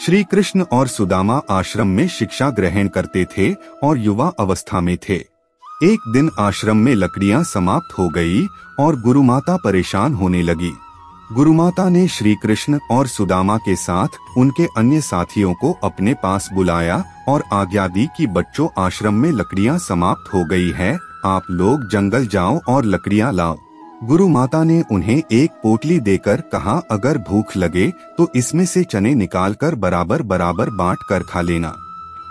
श्री कृष्ण और सुदामा आश्रम में शिक्षा ग्रहण करते थे और युवा अवस्था में थे। एक दिन आश्रम में लकड़ियाँ समाप्त हो गई और गुरुमाता परेशान होने लगी। गुरुमाता ने श्री कृष्ण और सुदामा के साथ उनके अन्य साथियों को अपने पास बुलाया और आज्ञा दी कि बच्चों आश्रम में लकड़ियाँ समाप्त हो गई है, आप लोग जंगल जाओ और लकड़ियाँ लाओ। गुरु माता ने उन्हें एक पोटली देकर कहा, अगर भूख लगे तो इसमें से चने निकालकर बराबर बराबर बांट कर खा लेना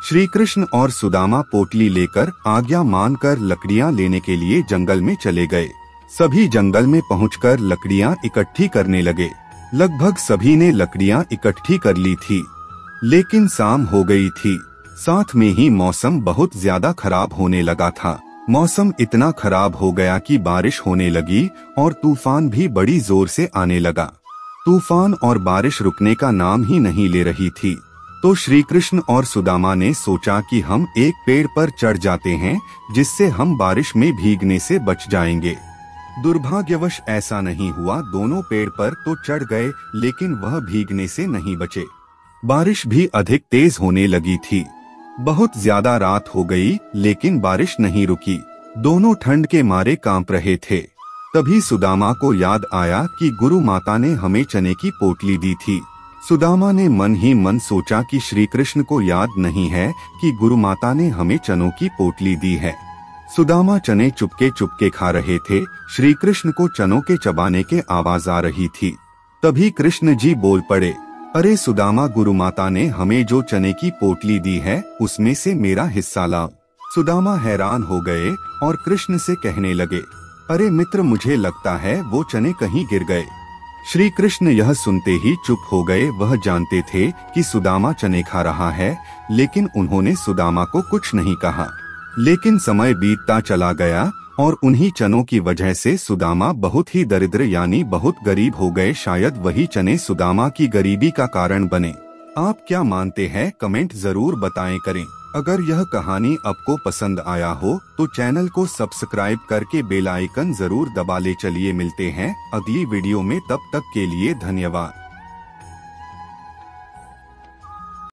श्री कृष्ण और सुदामा पोटली लेकर आज्ञा मानकर लकड़ियाँ लेने के लिए जंगल में चले गए। सभी जंगल में पहुंचकर लकड़ियाँ इकट्ठी करने लगे। लगभग सभी ने लकड़ियाँ इकट्ठी कर ली थी। लेकिन शाम हो गई थी। साथ में ही मौसम बहुत ज़्यादा खराब होने लगा था। मौसम इतना खराब हो गया कि बारिश होने लगी और तूफ़ान भी बड़ी ज़ोर से आने लगा। तूफ़ान और बारिश रुकने का नाम ही नहीं ले रही थी। तो श्री कृष्ण और सुदामा ने सोचा कि हम एक पेड़ पर चढ़ जाते हैं, जिससे हम बारिश में भीगने से बच जाएँगे। दुर्भाग्यवश ऐसा नहीं हुआ। दोनों पेड़ पर तो चढ़ गए, लेकिन वह भीगने से नहीं बचे। बारिश भी अधिक तेज होने लगी थी। बहुत ज़्यादा रात हो गई, लेकिन बारिश नहीं रुकी। दोनों ठंड के मारे काँप रहे थे। तभी सुदामा को याद आया कि गुरु माता ने हमें चने की पोटली दी थी। सुदामा ने मन ही मन सोचा कि श्री कृष्ण को याद नहीं है कि गुरु माता ने हमें चनों की पोटली दी है। सुदामा चने चुपके चुपके खा रहे थे। श्री कृष्ण को चनों के चबाने के आवाज़ आ रही थी। तभी कृष्ण जी बोल पड़े अरे सुदामा गुरु माता ने हमें जो चने की पोटली दी है, उसमें से मेरा हिस्सा ला। सुदामा हैरान हो गए और कृष्ण से कहने लगे, अरे मित्र, मुझे लगता है वो चने कहीं गिर गए। श्री कृष्ण यह सुनते ही चुप हो गए। वह जानते थे कि सुदामा चने खा रहा है, लेकिन उन्होंने सुदामा को कुछ नहीं कहा। लेकिन समय बीतता चला गया और उन्हीं चनों की वजह से सुदामा बहुत ही दरिद्र यानी बहुत गरीब हो गए। शायद वही चने सुदामा की गरीबी का कारण बने। आप क्या मानते हैं? कमेंट ज़रूर बताएँ करें। अगर यह कहानी आपको पसंद आया हो तो चैनल को सब्सक्राइब करके बेल आइकन ज़रूर दबा ले। चलिए मिलते हैं अगली वीडियो में। तब तक के लिए धन्यवाद।